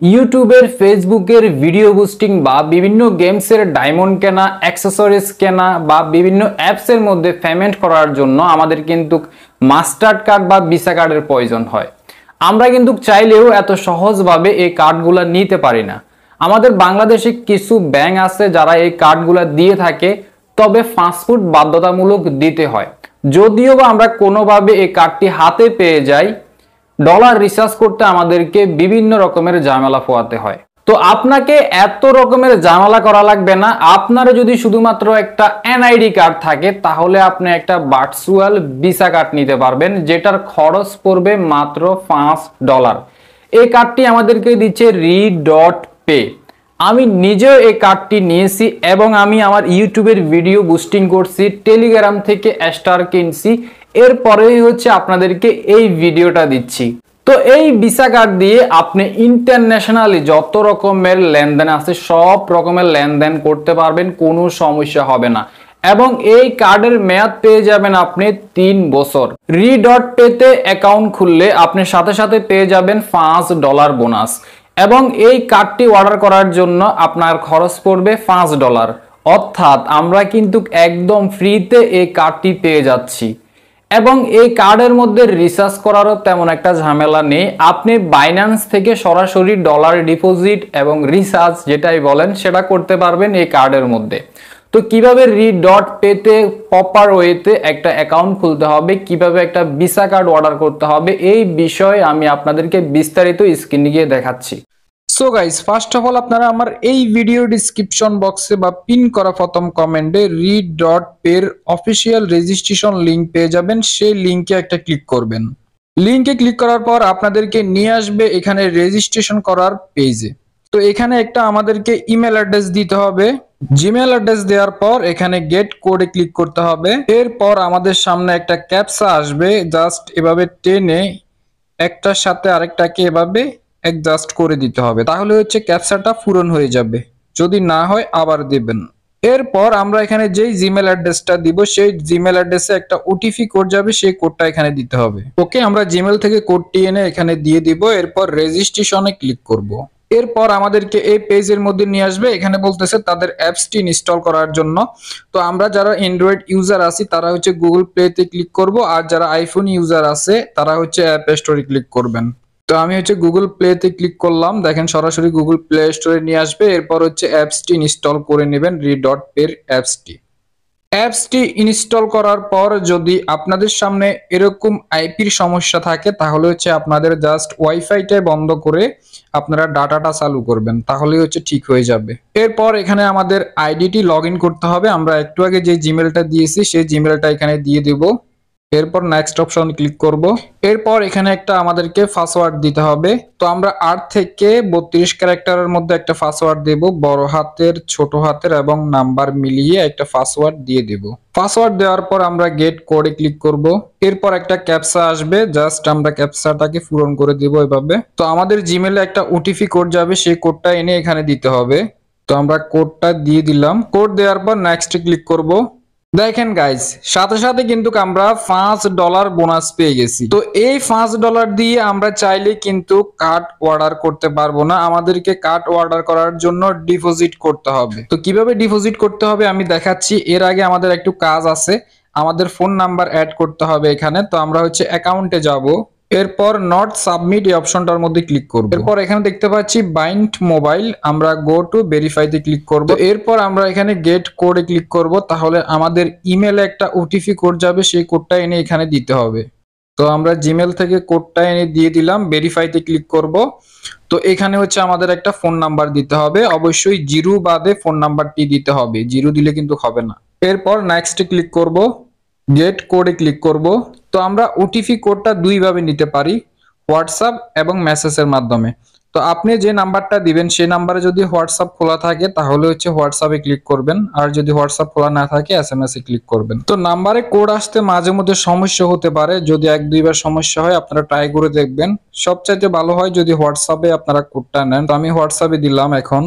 ইউটিউবের, ফেসবুকের video boosting বা বিভিন্ন গেমসের ডায়মন্ড কেনা অ্যাক্সেসরিজ কেনা বা বিভিন্ন অ্যাপসের মধ্যে পেমেন্ট করার জন্য আমাদের কিন্তু মাস্টার কার্ড বা ভিসা কার্ডের প্রয়োজন হয়। আমরা কিন্তু চাইলেও এত সহজভাবে এই কার্ডগুলো নিতে পারি না। আমাদের বাংলাদেশে কিছু ব্যাংক আছে যারা এই কার্ডগুলো দিয়ে থাকে, তবে ফাস্টফুড বাধ্যতামূলক দিতে হয়। যদিও বা আমরা কোনোভাবে এই কার্ডটি হাতে পেয়ে যাই ডলার রিচার্জ করতে আমাদেরকে বিভিন্ন রকমের ঝামেলা পোয়াতে হয়। তো আপনাকে এত রকমের জামালা করা লাগবে না। আপনারা যদি শুধুমাত্র একটা এনআইডি কার্ড থাকে, তাহলে আপনি একটা ভার্চুয়াল ভিসা কার্ড নিতে পারবেন, যেটার খরচ পড়বে মাত্র পাঁচ ডলার এই কার্ডটি আমাদেরকে দিচ্ছে রি ডট পে আমি নিজেও এই কার্ডটি নিয়েছি এবং আমি আমার ইউটিউবের ভিডিও বুস্টিং করছি টেলিগ্রাম থেকে স্টার কিনছি, এরপরেই হচ্ছে আপনাদেরকে এই ভিডিওটা দিচ্ছি। তো এই ভিসা কার্ড দিয়ে আপনি ইন্টারন্যাশনালি যত রকমের লেনদেন আছে, সব রকমের লেনদেন করতে পারবেন, কোনো সমস্যা হবে না। এবং এই কার্ডের মেয়াদ পেয়ে যাবেন আপনি তিন বছর। রি ডট পেতে অ্যাকাউন্ট খুললে আপনি সাথে সাথে পেয়ে যাবেন পাঁচ ডলার বোনাস এবং এই কার্ডটি অর্ডার করার জন্য আপনার খরচ পড়বে পাঁচ ডলার অর্থাৎ আমরা কিন্তু একদম ফ্রিতে এই কার্ডটি পেয়ে যাচ্ছি। এবং এই কার্ডের মধ্যে রিচার্জ করারও তেমন একটা ঝামেলা নেই। আপনি বাইন্যান্স থেকে সরাসরি ডলার ডিপোজিট এবং রিচার্জ যেটাই বলেন, সেটা করতে পারবেন এই কার্ডের মধ্যে। তো কীভাবে রি ডট পেতে প্রপার ওয়েতে একটা অ্যাকাউন্ট খুলতে হবে, কীভাবে একটা ভিসা কার্ড অর্ডার করতে হবে, এই বিষয়ে আমি আপনাদেরকে বিস্তারিত স্ক্রিনে গিয়ে দেখাচ্ছি। So guys first of all আপনারা আমার এই ভিডিও ডিসক্রিপশন বক্সে বা পিন করা প্রথম কমেন্টে রিড ডট পের অফিসিয়াল রেজিস্ট্রেশন লিঙ্ক পেয়ে যাবেন। সেই লিঙ্কে একটা ক্লিক করবেন। লিংকে ক্লিক করার পর আপনাদেরকে নিয়ে আসবে এখানে রেজিস্ট্রেশন করার পেজে তো এখানে একটা আমাদেরকে ইমেল অ্যাড্রেস দিতে হবে। জিমেল অ্যাড্রেস দেওয়ার পর এখানে গেট কোডে ক্লিক করতে হবে। এরপর আমাদের সামনে একটা ক্যাপসা আসবে। জাস্ট এভাবে টেনে একটার সাথে আরেকটাকে এভাবে অ্যাডজাস্ট করে দিতে হবে। তাহলে হচ্ছে ক্যাপচাটা পূরণ হয়ে যাবে। যদি না হয়, আবার দেবেন। এরপর আমরা এখানে যেই জিমেল অ্যাড্রেসটা দিব, সেই জিমেল অ্যাড্রেসে একটা ওটিপি কোড যাবে, সেই কোডটা এখানে দিতে হবে। ওকে, আমরা জিমেল থেকে কোডটি এনে এখানে দিয়ে দিব। এরপর রেজিস্ট্রেশনে ক্লিক করব। এরপর আমাদেরকে এই পেজের মধ্যে নিয়ে আসবে। এখানে বলতেছে তাদের অ্যাপসটি ইনস্টল করার জন্য। তো আমরা যারা অ্যান্ড্রয়েড ইউজার আছি, তারা হচ্ছে গুগল প্লেতে ক্লিক করব। আর যারা আইফোন ইউজার আছে, তারা হচ্ছে অ্যাপ স্টোরে ক্লিক করবেন। তো আমি হচ্ছে গুগল প্লেতে ক্লিক করলাম। দেখেন সরাসরি গুগল প্লে স্টোরে নিয়ে আসবে। এরপর হচ্ছে অ্যাপসটি ইনস্টল করে নেবেন রি ডট পের অ্যাপসটি অ্যাপসটি ইনস্টল করার পর যদি আপনাদের সামনে এরকম আইপির সমস্যা থাকে, তাহলে হচ্ছে আপনাদের জাস্ট ওয়াইফাইটাই বন্ধ করে আপনারা ডাটাটা চালু করবেন। তাহলে হচ্ছে ঠিক হয়ে যাবে। এরপর এখানে আমাদের আইডিটি লগ করতে হবে। আমরা একটু আগে যে জিমেলটা দিয়েছি, সেই জিমেলটা এখানে দিয়ে দেবো। এরপর নেক্সট অপশন ক্লিক করব। এরপর এখানে একটা আমাদেরকে পাসওয়ার্ড দিতে হবে। তো আমরা আট থেকে বত্রিশ ক্যারেক্টারের মধ্যে একটা পাসওয়ার্ড দেব। বড় হাতের, ছোট হাতের এবং নাম্বার মিলিয়ে একটা পাসওয়ার্ড দিয়ে দেব। পাসওয়ার্ড দেওয়ার পর আমরা গেট কোডে ক্লিক করব। এরপর একটা ক্যাপসা আসবে। জাস্ট আমরা ক্যাপসাটাকে পূরণ করে দেব এভাবে। তো আমাদের জিমেলে একটা ওটিপি কোড যাবে। সেই কোডটা এনে এখানে দিতে হবে। তো আমরা কোডটা দিয়ে দিলাম। কোড দেওয়ার পর নেক্সট ক্লিক করব। দেখেন গাইজ সাথে সাথে কিন্তু আমরা পাঁচ ডলার বোনাস পেয়ে গেছি। তো এই পাঁচ ডলার দিয়ে আমরা চাইলে কিন্তু কার্ড অর্ডার করতে পারব না। আমাদেরকে কার্ড অর্ডার করার জন্য ডিপোজিট করতে হবে। তো কীভাবে ডিপোজিট করতে হবে আমি দেখাচ্ছি। এর আগে আমাদের একটু কাজ আছে। আমাদের ফোন নাম্বার অ্যাড করতে হবে এখানে। তো আমরা হচ্ছে অ্যাকাউন্টে যাব। এরপর নট সাবমিট এই অপশনটার মধ্যে ক্লিক করব। এরপর এখানে দেখতে পাচ্ছি বাইন্ড মোবাইল আমরা গো টু ভেরিফাইতে ক্লিক করব। এরপর আমরা এখানে গেট কোডে ক্লিক করব তাহলে আমাদের ইমেলে একটা ওটিপি কোড যাবে সেই কোডটা এনে এখানে দিতে হবে। তো আমরা জিমেল থেকে কোডটা এনে দিয়ে দিলাম ভেরিফাইতে ক্লিক করব। তো এখানে হচ্ছে আমাদের একটা ফোন নাম্বার দিতে হবে অবশ্যই জিরো বাদে ফোন নাম্বারটি দিতে হবে জিরো দিলে কিন্তু হবে না। এরপর নেক্সটে ক্লিক করব। গেট কোডে ক্লিক করব। তো আমরা ওটিপি কোডটা দুইভাবে নিতে পারি, হোয়াটসঅ্যাপ এবং মেসেজের মাধ্যমে। তো আপনি যে নাম্বারটা দিবেন, সেই নাম্বারে যদি হোয়াটসঅ্যাপ খোলা থাকে, তাহলে হচ্ছে হোয়াটসঅ্যাপে ক্লিক করবেন। আর যদি হোয়াটসঅ্যাপ খোলা না থাকে এস এম এস এ ক্লিক করবেন। তো নাম্বারে কোড আসতে মাঝে মধ্যে সমস্যা হতে পারে। যদি এক দুইবার সমস্যা হয়, আপনারা ট্রাই করে দেখবেন। সবচাইতে ভালো হয় যদি হোয়াটসঅ্যাপে আপনারা কোডটা নেন। তো আমি হোয়াটসঅ্যাপে দিলাম এখন।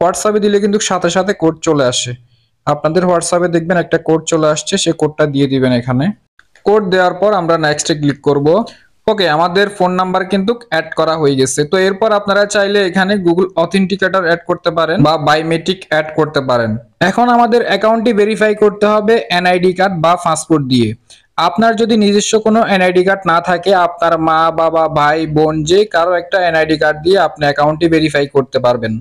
হোয়াটসঅ্যাপে দিলে কিন্তু সাথে সাথে কোড চলে আসে। আপনাদের হোয়াটসঅ্যাপে দেখবেন একটা কোড চলে আসছে সেই কোডটা দিয়ে দিবেন এখানে। কোড দেওয়ার পর আমরা নেক্সটে ক্লিক করব। ওকে আমাদের ফোন নাম্বার কিন্তু অ্যাড করা হয়ে গেছে। তো এরপর আপনারা চাইলে এখানে গুগল অথেন্টিকেটর অ্যাড করতে পারেন বা বায়োমেট্রিক অ্যাড করতে পারেন। এখন আমাদের অ্যাকাউন্টটি ভেরিফাই করতে হবে এনআইডি কার্ড বা পাসপোর্ট দিয়ে। আপনার যদি নিজস্ব কোনো এনআইডি কার্ড না থাকে, আপনার মা, বাবা, ভাই, বোন যে কারও একটা এনআইডি কার্ড দিয়ে আপনি অ্যাকাউন্টটি ভেরিফাই করতে পারবেন।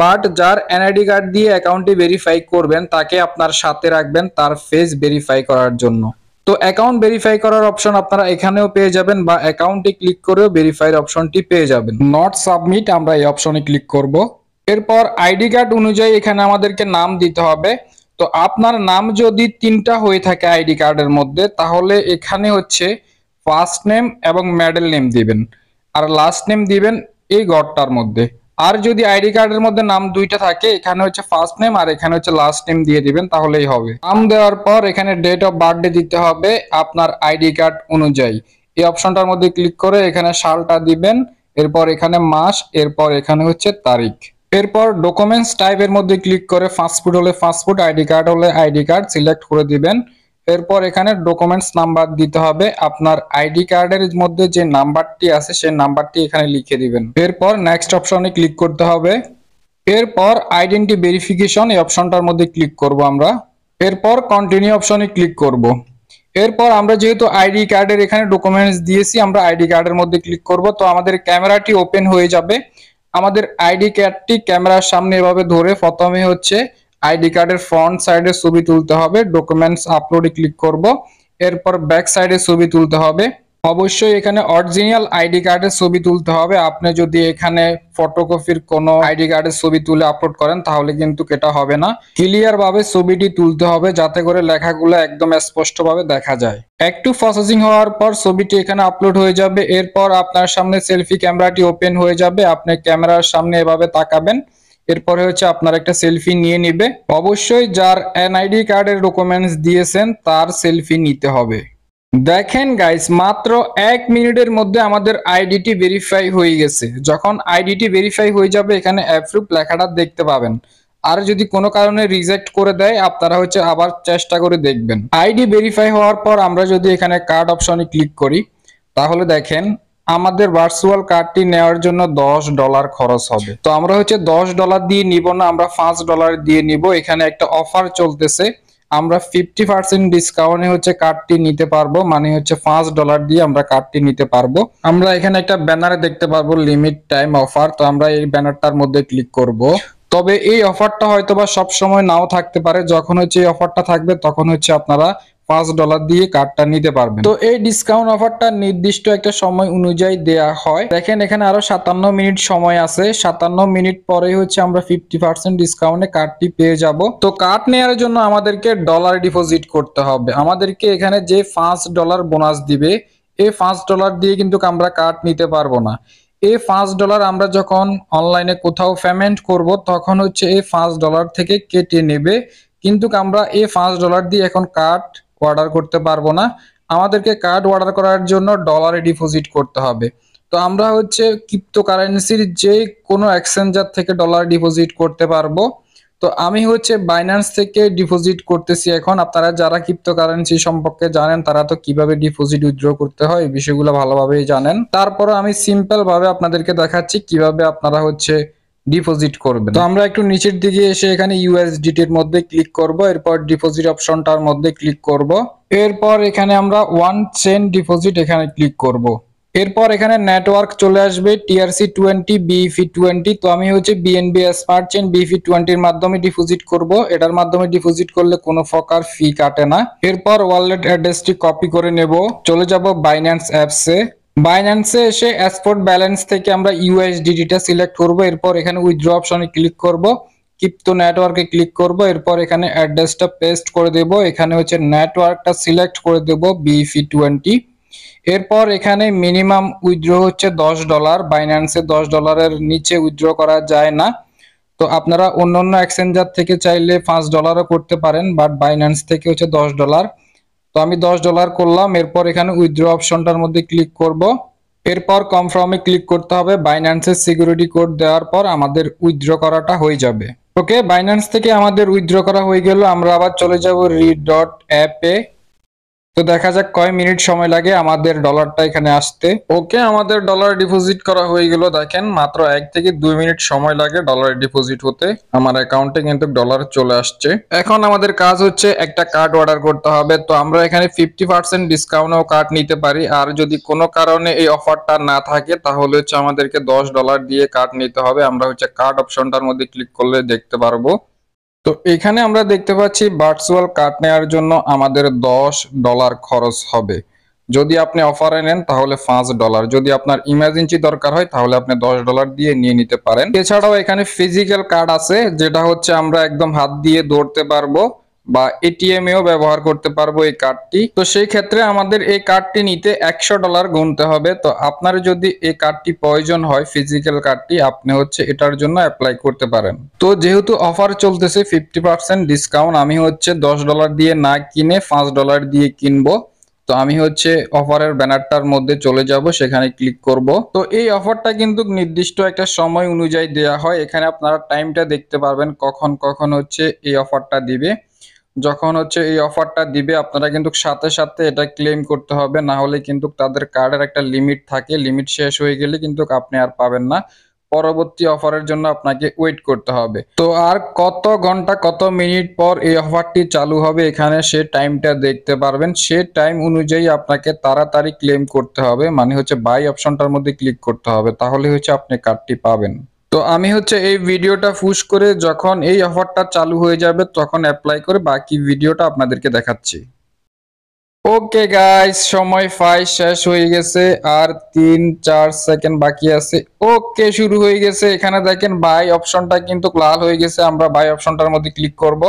বাট যার এনআইডি কার্ড দিয়ে অ্যাকাউন্টটি ভেরিফাই করবেন, তাকে আপনার সাথে রাখবেন তার ফেস ভেরিফাই করার জন্য। তো অ্যাকাউন্ট ভেরিফাই করার অপশন আপনারা এখানেও পেয়ে যাবেন বা অ্যাকাউন্টে ক্লিক করেও ভেরিফাইয়ের অপশনটি পেয়ে যাবেন। নট সাবমিট আমরা এই অপশনে ক্লিক করব। এরপর আইডি কার্ড অনুযায়ী এখানে আমাদেরকে নাম দিতে হবে। তো আপনার নাম যদি তিনটা হয়ে থাকে আইডি কার্ডের মধ্যে, তাহলে এখানে হচ্ছে ফার্স্ট নেম এবং মিডল নেম দিবেন। আর লাস্ট নেম দিবেন এই গড়টার মধ্যে। আর যদি আইডি কার্ডের মধ্যে নাম দুইটা থাকে, এখানে হচ্ছে ফার্স্ট নেম আর এখানে হচ্ছে লাস্ট নেম দিয়ে দিবেন, তাহলেই হবে। নাম দেওয়ার পর এখানে ডেট অফ বার্থডে দিতে হবে আপনার আইডি কার্ড অনুযায়ী। এই অপশনটার মধ্যে ক্লিক করে এখানে সালটা দিবেন, এরপর এখানে মাস, এরপর এখানে হচ্ছে তারিখ। এরপর ডকুমেন্টস টাইপের মধ্যে ক্লিক করে পাসপোর্ট হলে পাসপোর্ট আইডি কার্ড হলে আইডি কার্ড সিলেক্ট করে দিবেন। এরপর এখানে ডকুমেন্টস নাম্বার দিতে হবে। আপনার আইডি কার্ডের মধ্যে যে নাম্বারটি আছে, সেই নাম্বারটি এখানে লিখে দিবেন। এরপর নেক্সট অপশনে ক্লিক করতে হবে। এরপর আইডেন্টি ভেরিফিকেশন এই অপশনটার মধ্যে ক্লিক করব আমরা। এরপর কন্টিনিউ অপশনে ক্লিক করব। এরপর আমরা যেহেতু আইডি কার্ডের এখানে ডকুমেন্টস দিয়েছি, আমরা আইডি কার্ডের মধ্যে ক্লিক করব। তো আমাদের ক্যামেরাটি ওপেন হয়ে যাবে। আমাদের আইডি কার্ডটি ক্যামেরার সামনে এভাবে ধরে প্রথমে হচ্ছে আইডি কার্ডের ফ্রন্ট সাইডে ছবি তুলতে হবে ডকুমেন্টস আপলোডে ক্লিক করব, এরপর ব্যাক সাইডে ছবি তুলতে হবে। অবশ্যই এখানে অরিজিনাল আইডি কার্ডের ছবি তুলতে হবে। আপনি যদি এখানে ফটোকপির কোনো আইডি কার্ডের ছবি তুলে আপলোড করেন, তাহলে কিন্তু এটা হবে না। ক্লিয়ার ভাবে ছবিটি তুলতে হবে, যাতে করে লেখাগুলো একদম স্পষ্টভাবে দেখা যায়। একটু প্রসেসিং হওয়ার পর ছবিটি এখানে আপলোড হয়ে যাবে। এরপর আপনার সামনে সেলফি ক্যামেরাটি ওপেন হয়ে যাবে। আপনি ক্যামেরার সামনে এভাবে তাকাবেন। এরপরে হচ্ছে আপনার একটা সেলফি নিয়ে নিবে। অবশ্যই যার এনআইডি কার্ডের ডকুমেন্টস দিয়েছেন, তার সেলফি নিতে হবে। দেখেন গাইস মাত্র এক মিনিটের মধ্যে আমাদের আইডিটি ভেরিফাই হয়ে গেছে। যখন আইডিটি ভেরিফাই হয়ে যাবে, এখানে অ্যাপ্রুভ লেখাটা দেখতে পাবেন। আর যদি কোনো কারণে রিজেক্ট করে দেয়, আপনারা হচ্ছে আবার চেষ্টা করে দেখবেন। আইডি ভেরিফাই হওয়ার পর আমরা যদি এখানে কার্ড অপশনে ক্লিক করি, তাহলে দেখেন আমাদের ভার্চুয়াল কার্ডটি নেওয়ার জন্য দশ ডলার খরচ হবে। তো আমরা হচ্ছে দশ ডলার দিয়ে নিব না, আমরা পাঁচ ডলার দিয়ে নিব। এখানে একটা অফার চলতেছে। আমরা ফিফটি পার্সেন্ট ডিসকাউন্টে হচ্ছে কার্ডটি নিতে পারব মানে হচ্ছে পাঁচ ডলার দিয়ে আমরা কার্ডটি নিতে পারব। আমরা এখানে একটা ব্যানারে দেখতে পারব লিমিট টাইম অফার তো আমরা এই ব্যানারটার মধ্যে ক্লিক করব। তবে এই অফারটা হয়তো বা সব সময় নাও থাকতে পারে। যখন হচ্ছে এই অফারটা থাকবে, তখন হচ্ছে আপনারা পাঁচ ডলার দিয়ে কার্ডটা নিতে পারবেন। তো এই ডিসকাউন্ট অফারটা নির্দিষ্ট একটা সময় অনুযায়ী দেয়া হয়। দেখেন, এখানে আরও সাতান্ন মিনিট সময় আছে। সাতান্ন মিনিট পরেই হচ্ছে আমরা ফিফটি পার্সেন্ট ডিসকাউন্টে কার্ডটি পেয়ে যাব। তো কার্ড নেওয়ার জন্য আমাদেরকে ডলার ডিপোজিট করতে হবে। আমাদেরকে এখানে যে পাঁচ ডলার বোনাস দিবে, এই পাঁচ ডলার দিয়ে কিন্তু আমরা কার্ড নিতে পারব না। এই পাঁচ ডলার আমরা যখন অনলাইনে কোথাও পেমেন্ট করব, তখন হচ্ছে এই পাঁচ ডলার থেকে কেটে নেবে। কিন্তু আমরা এই পাঁচ ডলার দিয়ে এখন কার্ড অর্ডার করতে পারব না। আমাদেরকে কার্ড অর্ডার করার জন্য ডলারে ডিপোজিট করতে হবে। তো আমরা হচ্ছে ক্রিপ্টো কারেন্সির যে কোনো এক্সচেঞ্জার থেকে ডলার ডিপোজিট করতে পারব। তো আমি হচ্ছে বাইন্যান্স থেকে ডিপোজিট করতেছি এখন। আপনারা যারা ক্রিপ্টো কারেন্সি সম্পর্কে জানেন, তারা তো কীভাবে ডিপোজিট উইথড্র করতে হয়, এই বিষয়গুলো ভালোভাবেই জানেন। তারপরে আমি সিম্পল ভাবে আপনাদেরকে দেখাচ্ছি কীভাবে আপনারা হচ্ছে ডিপোজিট করবেন। তো আমরা একটু নিচের দিকে এসে এখানে ইউএসডিটি এর মধ্যে ক্লিক করব, এরপর ডিপোজিট অপশনটার মধ্যে ক্লিক করব। এরপর এখানে আমরা ওয়ান চেন ডিপোজিট এখানে ক্লিক করব। এরপর এখানে নেটওয়ার্ক চলে আসবে টিআরসি টোয়েন্টি বিফি টোয়েন্টি তো আমি হচ্ছে বিএনবি স্মার্ট চেন বিফি টোয়েন্টির মাধ্যমে ডিপোজিট করব। এটার মাধ্যমে ডিপোজিট করলে কোনো ফকার ফি কাটে না। এরপর ওয়ালেট অ্যাড্রেসটি কপি করে নেব। চলে যাব বাইন্যান্স অ্যাপসে বাইন্যান্সে এসে এক্সপোর্ট ব্যালেন্স থেকে আমরা ইউএসডিডিটা সিলেক্ট করব, এরপর এখানে উইথড্র অপশনে ক্লিক করব ক্রিপ্টো নেটওয়ার্কে ক্লিক করব, এরপর এখানে অ্যাড্রেসটা পেস্ট করে দেব, এখানে হচ্ছে নেটওয়ার্কটা সিলেক্ট করে দেব বিফি টোয়েন্টি এরপর এখানে মিনিমাম উইথড্র হচ্ছে দশ ডলার বাইন্যান্সে দশ ডলারের নিচে উইথড্র করা যায় না। তো আপনারা অন্য অন্য এক্সচেঞ্জার থেকে চাইলে পাঁচ ডলারও করতে পারেন বাট বাইন্যান্স থেকে হচ্ছে দশ ডলার তো আমি দশ ডলার করলাম, এরপর এখানে উইথড্র অপশনটার মধ্যে ক্লিক করব। এরপর কনফার্মে ক্লিক করতে হবে বাইন্যান্সের সিকিউরিটি কোড দেওয়ার পর আমাদের উইথড্র করাটা হয়ে যাবে। ওকে বাইন্যান্স থেকে আমাদের উইথড্র করা হয়ে গেল, আমরা আবার চলে যাব রিড ডট অ্যাপে তো দেখা যাক কয় মিনিট সময় লাগে আমাদের ডলারটা এখানে আসতে। ওকে আমাদের ডলার ডিপোজিট করা হয়ে গেল দেখেন, মাত্র এক থেকে দুই মিনিট সময় লাগে ডলার ডিপোজিট হতে। আমার অ্যাকাউন্টে কিন্তু ডলার চলে আসছে। এখন আমাদের কাজ হচ্ছে একটা কার্ড অর্ডার করতে হবে। তো আমরা এখানে ফিফটি পার্সেন্ট ডিসকাউন্টও কার্ড নিতে পারি। আর যদি কোনো কারণে এই অফারটা না থাকে, তাহলে হচ্ছে আমাদেরকে দশ ডলার দিয়ে কার্ড নিতে হবে। আমরা হচ্ছে কার্ড অপশনটার মধ্যে ক্লিক করলে দেখতে পারব। তো এখানে আমরা দেখতে পাচ্ছি ভার্চুয়াল কার্ড নেওয়ার জন্য আমাদের দশ ডলার খরচ হবে। যদি আপনি অফারে নেন, তাহলে পাঁচ ডলার। যদি আপনার ইমার্জেন্সি দরকার হয়, তাহলে আপনি দশ ডলার দিয়ে নিয়ে নিতে পারেন। এছাড়াও এখানে ফিজিক্যাল কার্ড আছে, যেটা হচ্ছে আমরা একদম হাত দিয়ে ধরতে পারব। বা এটিএম এও ব্যবহার করতে পারব এই কার্ডটি তো সেই ক্ষেত্রে আমাদের এই কার্ডটি নিতে একশো ডলার গুনতে হবে। তো আপনার যদি এই কার্ডটি প্রয়োজন হয় ফিজিক্যাল কার্ডটি আপনি হচ্ছে এটার জন্য অ্যাপ্লাই করতে পারেন। তো যেহেতু অফার চলতেছে ফিফটি পার্সেন্ট ডিসকাউন্ট আমি হচ্ছে দশ ডলার দিয়ে না কিনে পাঁচ ডলার দিয়ে কিনবো। তো আমি হচ্ছে অফারের ব্যানারটার মধ্যে চলে যাব, সেখানে ক্লিক করব। তো এই অফারটা কিন্তু নির্দিষ্ট একটা সময় অনুযায়ী দেয়া হয়। এখানে আপনারা টাইমটা দেখতে পারবেন কখন কখন হচ্ছে এই অফারটা দিবে। যখন হচ্ছে এই অফারটা দিবে, আপনারা কিন্তু সাথে সাথে এটা ক্লেম করতে হবে। না হলে কিন্তু তাদের কার্ডের একটা লিমিট থাকে। লিমিট শেষ হয়ে গেলে কিন্তু আপনি আর পাবেন না। পরবর্তী অফারের জন্য আপনাকে ওয়েট করতে হবে। তো আর কত ঘণ্টা, কত মিনিট পর এই অফারটি চালু হবে এখানে সে টাইমটা দেখতে পারবেন। সে টাইম অনুযায়ী আপনাকে তাড়াতাড়ি ক্লেম করতে হবে। মানে হচ্ছে বাই অপশনটার মধ্যে ক্লিক করতে হবে। তাহলে হচ্ছে আপনি কার্ডটি পাবেন। তো আমি হচ্ছে এই ভিডিওটা পুশ করে যখন এই অফারটা চালু হয়ে যাবে তখন অ্যাপ্লাই করে বাকি ভিডিওটা আপনাদেরকে দেখাচ্ছি। ওকে গাইস সময় ফাই শেষ হয়ে গেছে, আর তিন, চার সেকেন্ড বাকি আছে। ওকে শুরু হয়ে গেছে। এখানে দেখেন বাই অপশনটা কিন্তু লাল হয়ে গেছে। আমরা বাই অপশনটার মধ্যে ক্লিক করব।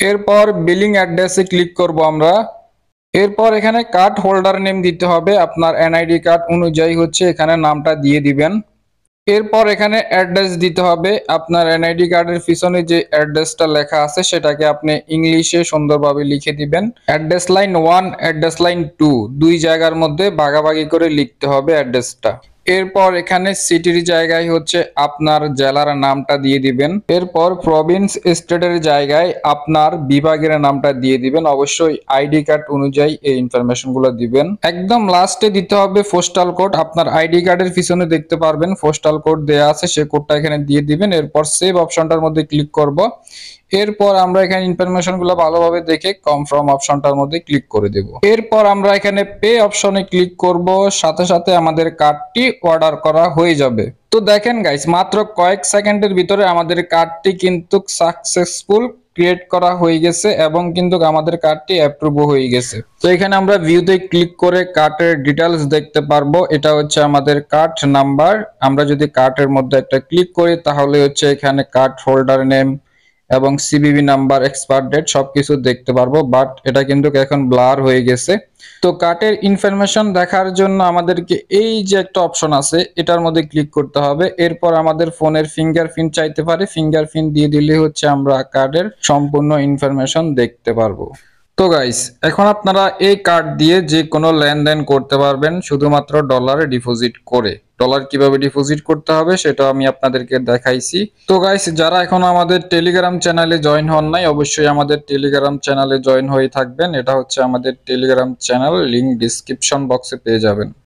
এরপর বিলিং অ্যাড্রেসে ক্লিক করব আমরা। এরপর এখানে কার্ড হোল্ডার নেম দিতে হবে। আপনার এনআইডি কার্ড অনুযায়ী হচ্ছে এখানে নামটা দিয়ে দিবেন। এরপর এখানে অ্যাড্রেস দিতে হবে। আপনার এনআইডি কার্ডের পিছনে যে অ্যাড্রেসটা লেখা আছে, সেটাকে আপনি ইংলিশে সুন্দরভাবে লিখে দিবেন। Address line one address line two দুই জায়গার মধ্যে ভাগাভাগি করে লিখতে হবে অ্যাড্রেসটা এরপর এখানে সিটির জায়গায় হচ্ছে আপনার জেলার নামটা দিয়ে দিবেন। এরপর প্রভিন্স স্টেটের জায়গায় আপনার বিভাগের নামটা দিয়ে দিবেন। অবশ্যই আইডি কার্ড অনুযায়ী এই ইনফরমেশনগুলো দিবেন। একদম লাস্টে দিতে হবে পোস্টাল কোড। আপনার আইডি কার্ডের পিছনে দেখতে পারবেন, পোস্টাল কোড দেয়া আছে, সে কোডটা এখানে দিয়ে দিবেন। এরপর সেভ অপশনটার মধ্যে ক্লিক করব। এরপর আমরা এখানে ইনফরমেশনগুলো ভালোভাবে দেখে কনফার্ম অপশনটার মধ্যে ক্লিক করে দেব। এরপর আমরা এখানে পে অপশনে ক্লিক করব, সাথে সাথে আমাদের কার্ডটি অর্ডার করা হয়ে যাবে। তো দেখেন গাইস মাত্র কয়েক সেকেন্ডের ভিতরে আমাদের কার্ডটি কিন্তু সাকসেসফুল ক্রিয়েট করা হয়ে গেছে এবং কিন্তু আমাদের কার্ডটি অ্যাপ্রুভ হয়ে গেছে। তো এখানে আমরা ভিউতে ক্লিক করে কার্ডের ডিটেলস দেখতে পারব। এটা হচ্ছে আমাদের কার্ড নাম্বার আমরা যদি কার্ডের মধ্যে একটা ক্লিক করি, তাহলে হচ্ছে এখানে কার্ড হোল্ডার নেম এবং সিবিবি নাম্বার এক্সপার্ট ডেট সবকিছু দেখতে পারব বাট এটা কিন্তু এখন ব্লার হয়ে গেছে। তো কার্টের ইনফরমেশন দেখার জন্য আমাদেরকে এই যে একটা অপশন আছে, এটার মধ্যে ক্লিক করতে হবে। এরপর আমাদের ফোনের ফিঙ্গারপ্রিন্ট চাইতে পারে ফিঙ্গারপ্রিন্ট দিয়ে দিলে হচ্ছে আমরা কার্ডের সম্পূর্ণ ইনফরমেশন দেখতে পারব। তো গাইস এখন আপনারা এই কার্ড দিয়ে যে কোনো লেনদেন করতে পারবেন, শুধুমাত্র ডলারে ডিপোজিট করে। ডলার কীভাবে ডিপোজিট করতে হবে সেটা আমি আপনাদেরকে দেখাইছি। তো গাইস যারা এখন আমাদের টেলিগ্রাম চ্যানেলে জয়েন হন নাই, অবশ্যই আমাদের টেলিগ্রাম চ্যানেলে জয়েন হয়ে থাকবেন। এটা হচ্ছে আমাদের টেলিগ্রাম চ্যানেল লিংক ডিসক্রিপশন বক্সে পেয়ে যাবেন।